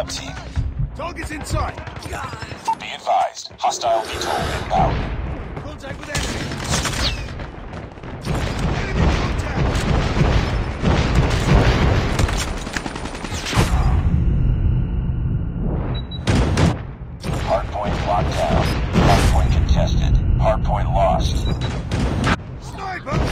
lab team. Target's inside. Be advised, hostile VTOL inbound. Contact with enemy. Hardpoint locked down. Hardpoint contested. Hardpoint lost. Sniper!